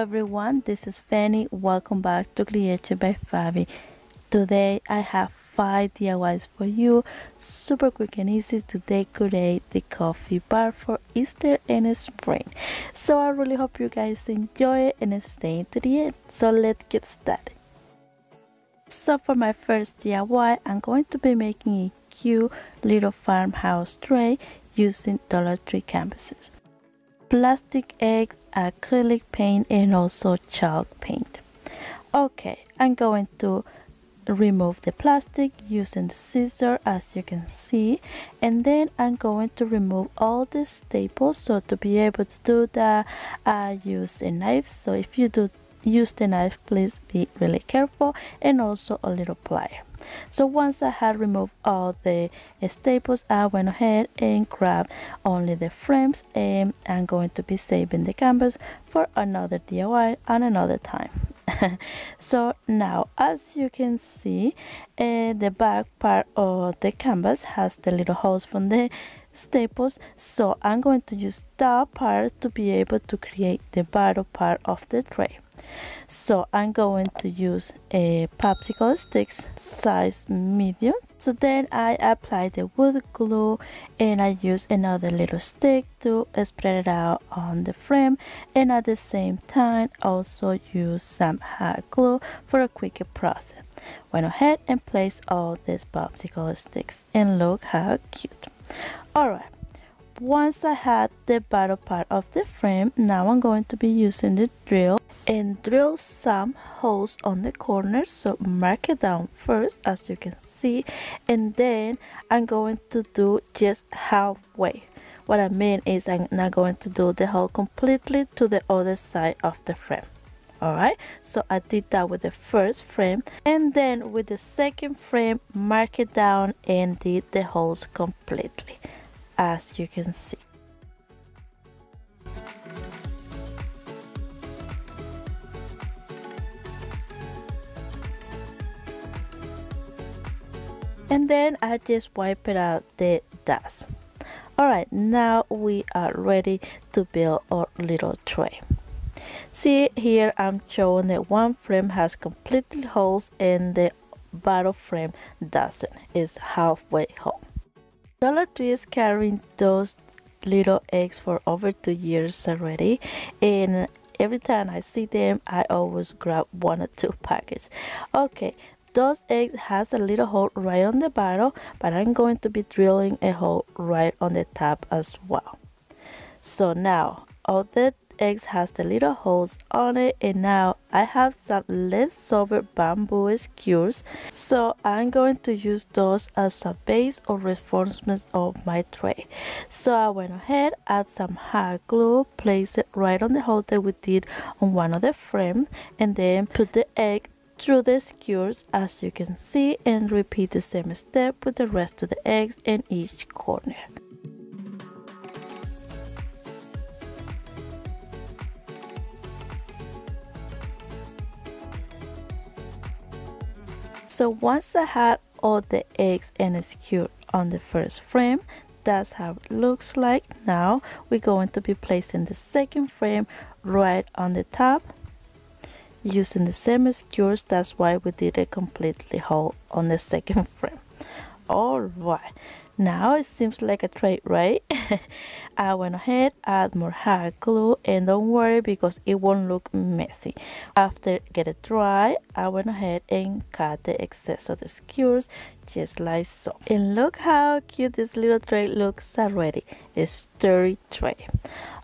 everyone, this is Fanny. Welcome back to Create by Favi. Today I have five DIYs for you, super quick and easy to decorate the coffee bar for Easter and spring. So I really hope you guys enjoy it and stay to the end. So let's get started. So for my first DIY, I'm going to be making a cute little farmhouse tray using Dollar Tree canvases plastic eggs, acrylic paint and also chalk paint. Okay, I'm going to remove the plastic using the scissor as you can see. And then I'm going to remove all the staples. So to be able to do that I use a knife. So if you do use the knife please be really careful and also a little plier. So once I had removed all the staples I went ahead and grabbed only the frames and I'm going to be saving the canvas for another DIY and another time. So now as you can see uh, the back part of the canvas has the little holes from the staples so I'm going to use that part to be able to create the bottom part of the tray so I'm going to use a popsicle sticks size medium. So then I apply the wood glue and I use another little stick to spread it out on the frame. And at the same time also use some hot glue for a quicker process. Went ahead and place all these popsicle sticks and look how cute. Alright once I had the bottom part of the frame now I'm going to be using the drill and drill some holes on the corner. So mark it down first as you can see and then I'm going to do just halfway. What I mean is I'm not going to do the hole completely to the other side of the frame. Alright so I did that with the first frame and then with the second frame mark it down and did the holes completely as you can see and then I just wipe it out the dust. Alright now we are ready to build our little tray. See here I'm showing that one frame has completely holes and the bottom frame doesn't. It's halfway hole. Dollar Tree is carrying those little eggs for over two years already. And every time I see them I always grab one or two packets. Okay those eggs has a little hole right on the bottom, but I'm going to be drilling a hole right on the top as well. So now all the eggs has the little holes on it and now I have some leftover bamboo skewers so I'm going to use those as a base or reinforcement of my tray so I went ahead add some hot glue place it right on the hole that we did on one of the frames and then put the egg through the skewers as you can see and repeat the same step with the rest of the eggs in each corner. So once I had all the eggs and skewer on the first frame, that's how it looks like. Now we're going to be placing the second frame right on the top using the same skewers that's why we did a completely hole on the second frame. All right now it seems like a tray right? I went ahead add more hot glue and don't worry because it won't look messy. After get it dry I went ahead and cut the excess of the skewers just like so. And look how cute this little tray looks already. A sturdy tray.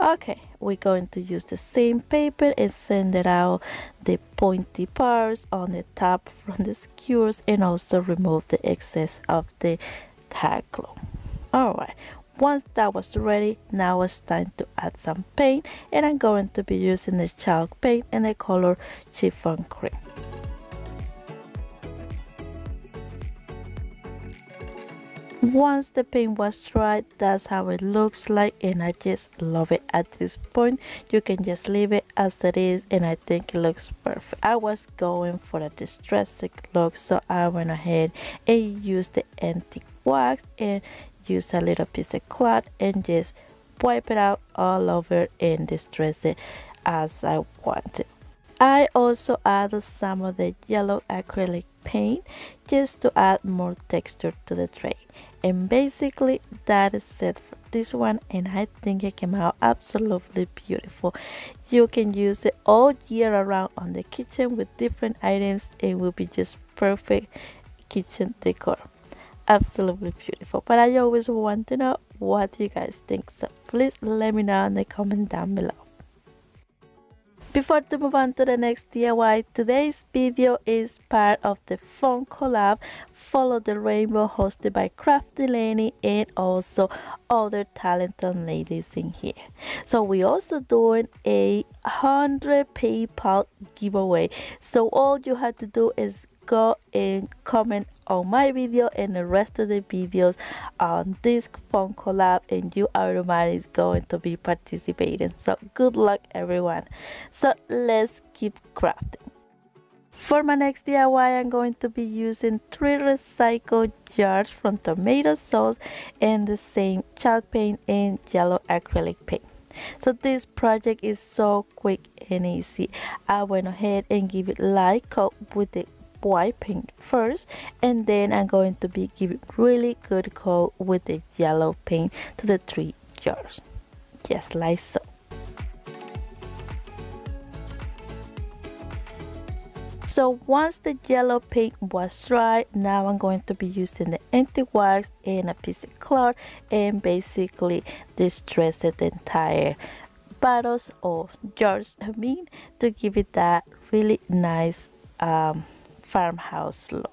Okay we're going to use the same paper and send it out the pointy parts on the top from the skewers and also remove the excess of the hot all right once that was ready now it's time to add some paint and i'm going to be using the chalk paint and the color chiffon cream. Once the paint was dry that's how it looks like and i just love it at this point. You can just leave it as it is and i think it looks perfect. I was going for a distressing look so i went ahead and used the antique wax and use a little piece of cloth and just wipe it out all over and distress it as I wanted. I also added some of the yellow acrylic paint just to add more texture to the tray. And basically that is it for this one and I think it came out absolutely beautiful. You can use it all year around on the kitchen with different items. It will be just perfect kitchen decor. Absolutely beautiful. But I always want to know what you guys think. So please let me know in the comment down below. Before to move on to the next DIY, today's video is part of the fun collab Follow the Rainbow hosted by Crafty Lenny and also other talented ladies in here. So we also doing a 100 PayPal giveaway. So all you have to do is go and comment on my video and the rest of the videos on this fun collab and you automatically going to be participating so good luck everyone so let's keep crafting for my next DIY, I'm going to be using three recycled jars from tomato sauce and the same chalk paint and yellow acrylic paint. So this project is so quick and easy. I went ahead and give it light coat with the white paint first and then I'm going to be giving really good coat with the yellow paint to the three jars. Just like so. So once the yellow paint was dry, now I'm going to be using the antique wax and a piece of cloth and basically distress the entire bottles or jars I mean to give it that really nice um, farmhouse look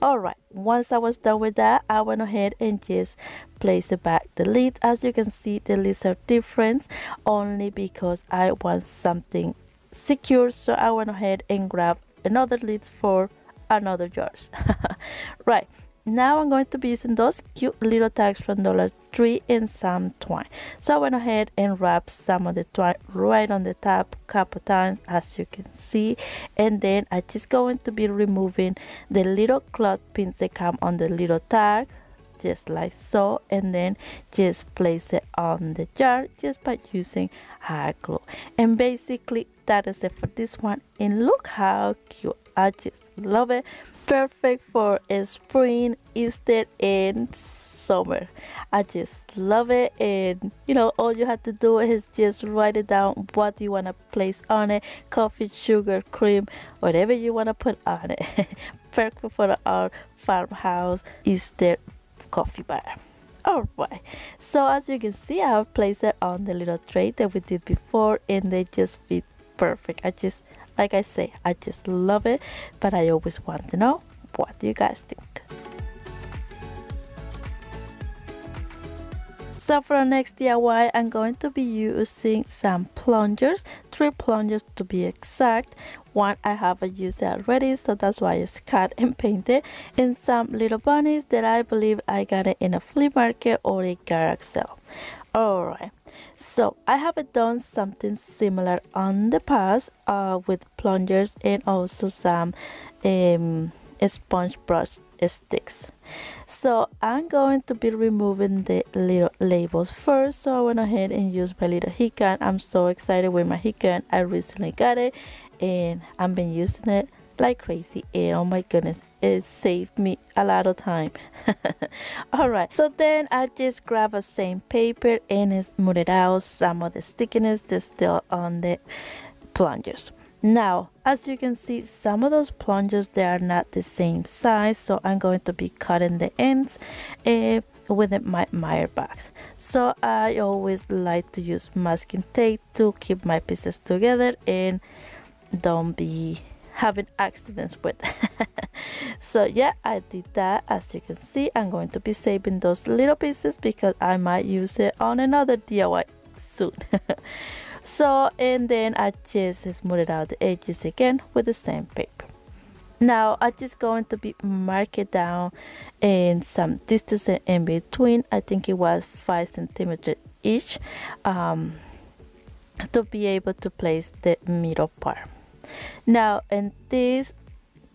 all right once i was done with that i went ahead and just placed back the lid as you can see the lids are different only because i want something secure so i went ahead and grabbed another lid for another jars right now I'm going to be using those cute little tags from Dollar Tree and some twine. So I went ahead and wrapped some of the twine right on the top a couple times as you can see. And then I'm just going to be removing the little cloth pins that come on the little tag just like so and then just place it on the jar just by using hot glue and basically that is it for this one and look how cute I just love it. Perfect for spring, Easter, and summer. I just love it. And you know, all you have to do is just write it down what you want to place on it coffee, sugar, cream, whatever you want to put on it. Perfect for our farmhouse Easter coffee bar. Alright, so as you can see, I have placed it on the little tray that we did before, and they just fit perfect. I just like I say, I just love it, but I always want to know what do you guys think? So for the next DIY, I'm going to be using some plungers, three plungers to be exact. One I have used already, so that's why it's cut and painted. And some little bunnies that I believe I got it in a flea market or a garage sale. Alright, so I have done something similar on the past uh, with plungers and also some um, sponge brush sticks. So I'm going to be removing the little labels first. So I went ahead and used my little heat gun. I'm so excited with my heat gun. I recently got it and I've been using it like crazy and oh my goodness it saved me a lot of time all right so then i just grab a same paper and smooth it out some of the stickiness that's still on the plungers now as you can see some of those plungers they are not the same size so i'm going to be cutting the ends uh, with my miter box. So I always like to use masking tape to keep my pieces together and don't be having accidents with. So yeah i did that. As you can see i'm going to be saving those little pieces because i might use it on another diy soon. So and then i just smoothed out the edges again with the same paper. Now i'm just going to be mark it down in some distance in between. I think it was five centimeters each um, to be able to place the middle part now in this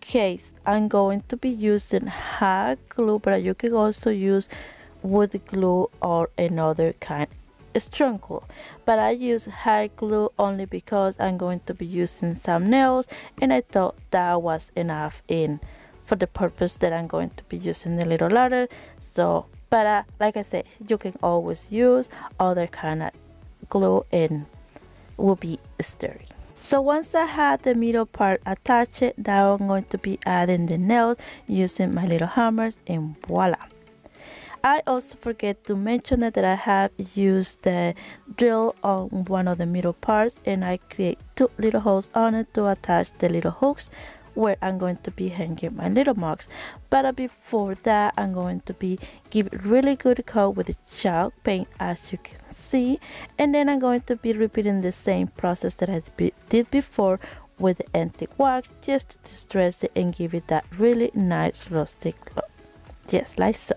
case I'm going to be using hot glue but you can also use wood glue or another kind strong glue. But I use hot glue only because I'm going to be using some nails and I thought that was enough in for the purpose that I'm going to be using the little ladder. So but uh, like I said you can always use other kind of glue and will be sturdy so once I had the middle part attached, now I'm going to be adding the nails using my little hammers and voila. I also forget to mention that I have used the drill on one of the middle parts and I create two little holes on it to attach the little hooks where I'm going to be hanging my little mugs. But uh, before that, I'm going to be give really good coat with the chalk paint as you can see. And then I'm going to be repeating the same process that I did before with the antique wax just to distress it and give it that really nice rustic look. Just like so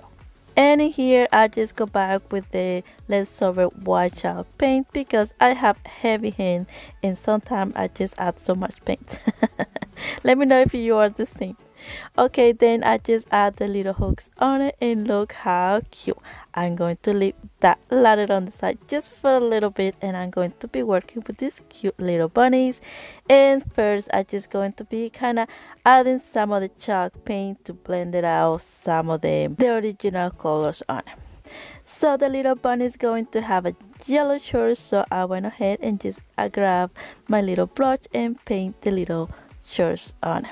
and here I just go back with the leftover white chalk paint because I have heavy hand and sometimes I just add so much paint let me know if you are the same. Okay then I just add the little hooks on it and look how cute. I'm going to leave that ladder on the side just for a little bit and I'm going to be working with these cute little bunnies. And first I just going to be kind of adding some of the chalk paint to blend it out some of the, the original colors on it. So the little bunny is going to have a yellow shirt so I went ahead and just I grab my little brush and paint the little shirts on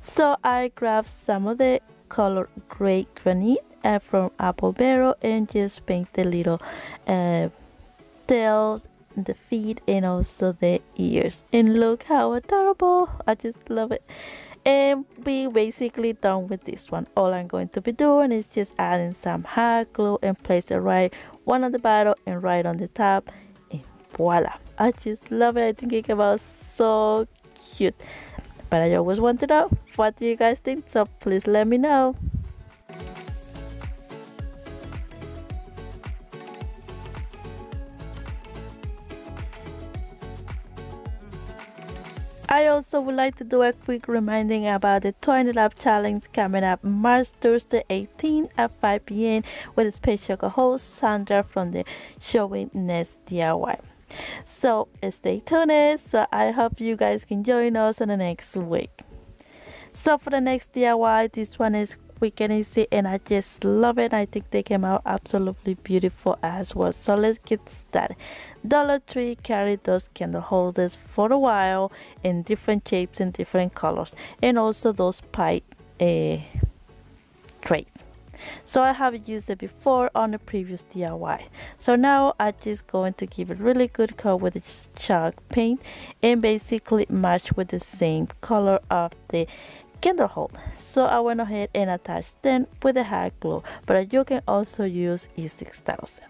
so I grabbed some of the color gray granite uh, from Apple Barrel and just paint the little uh, tails, the feet and also the ears. And look how adorable! I just love it. And we basically done with this one. All I'm going to be doing is just adding some hot glue and place the right one on the bottom and right on the top. And voila! I just love it. I think it came out so cute. But I always want to know what do you guys think? So please let me know. I also would like to do a quick reminding about the 20 Lab Challenge coming up March Thursday 18 at 5 p.m. with special host Sandra from the Showing Nest DIY. So stay tuned. So I hope you guys can join us on the next week. So for the next DIY, this one is quick and easy and I just love it. I think they came out absolutely beautiful as well. So let's get started. Dollar Tree carried those candle holders for a while in different shapes and different colors and also those pie uh, trays so I have used it before on the previous DIY so now I just going to give it really good coat with this chalk paint and basically match with the same color of the candle hold so I went ahead and attached them with a hot glue but you can also use E6000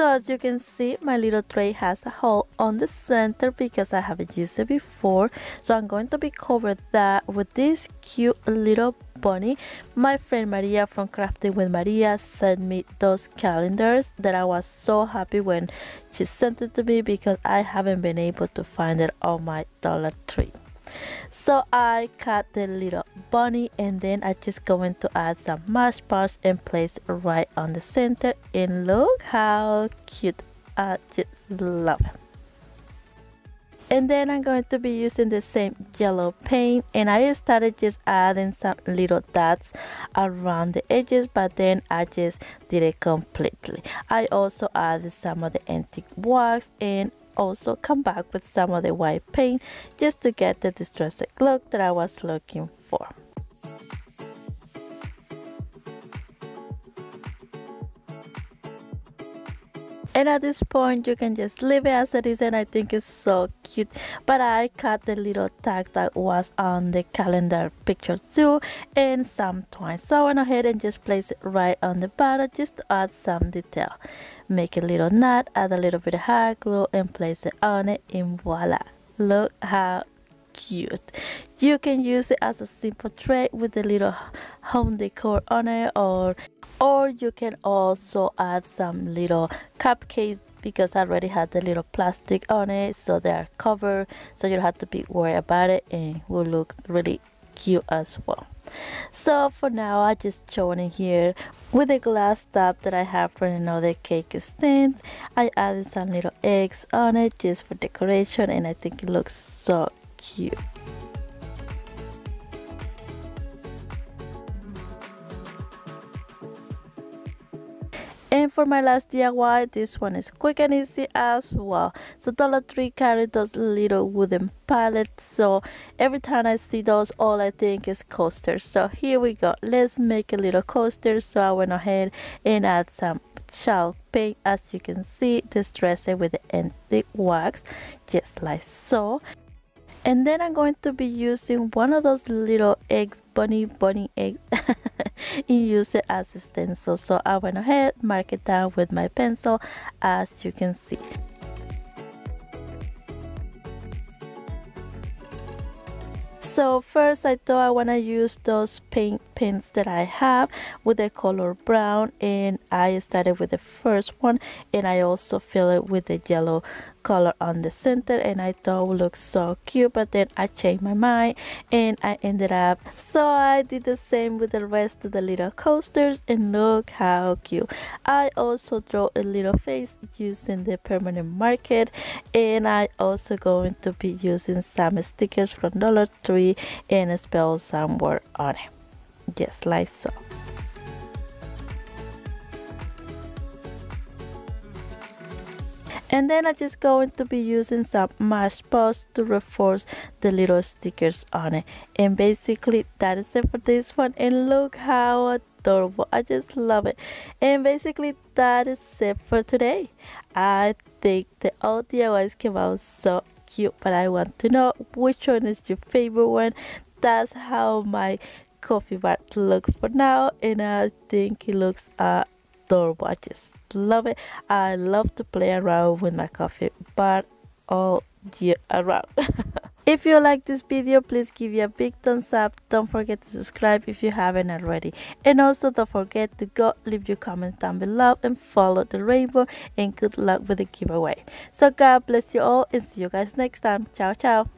So as you can see, my little tray has a hole on the center because I haven't used it before. So I'm going to be covered that with this cute little bunny. My friend Maria from Crafting with Maria sent me those calendars that I was so happy when she sent it to me because I haven't been able to find it on my Dollar Tree so I cut the little bunny and then I just going to add some Mod Podge and place right on the center. And look how cute. I just love it. And then I'm going to be using the same yellow paint. And I started just adding some little dots around the edges but then I just did it completely. I also added some of the antique wax and also come back with some of the white paint just to get the distressed look that I was looking for. And at this point you can just leave it as it is and I think it's so cute. But I cut the little tag that was on the calendar picture too and some twine so I went ahead and just place it right on the bottom just to add some detail. Make a little knot add a little bit of hot glue and place it on it and voila. Look how cute. You can use it as a simple tray with a little home decor on it or or you can also add some little cupcakes because I already had the little plastic on it so they are covered so you don't have to be worried about it and will look really cute as well. So for now I just showing it here. With a glass top that I have for another cake stand I added some little eggs on it just for decoration and I think it looks so cute And for my last DIY, this one is quick and easy as well. So Dollar Tree carried those little wooden pallets. So every time I see those, all I think is coasters. So here we go. Let's make a little coaster. So I went ahead and add some chalk paint as you can see distress it with the antique wax just like so and then I'm going to be using one of those little eggs bunny bunny egg and use it as a stencil. So I went ahead mark it down with my pencil as you can see. So first I thought I want to use those paint pens that I have with the color brown and I started with the first one and I also fill it with the yellow color on the center and I thought would look so cute but then I changed my mind and I ended up so I did the same with the rest of the little coasters and look how cute. I also draw a little face using the permanent marker and I also going to be using some stickers from Dollar Tree and spell some word on it. Just like so and then I'm just going to be using some Smashbox to reinforce the little stickers on it. And basically that is it for this one. And look how adorable. I just love it. And basically that is it for today. I think the all DIYs came out so cute but I want to know which one is your favorite one. That's how my coffee bar look for now and I think it looks adorable. I just love it. I love to play around with my coffee bar all year around. If you like this video please give it a big thumbs up. Don't forget to subscribe if you haven't already. And also don't forget to go leave your comments down below and follow the rainbow. And good luck with the giveaway. So god bless you all and see you guys next time. Ciao ciao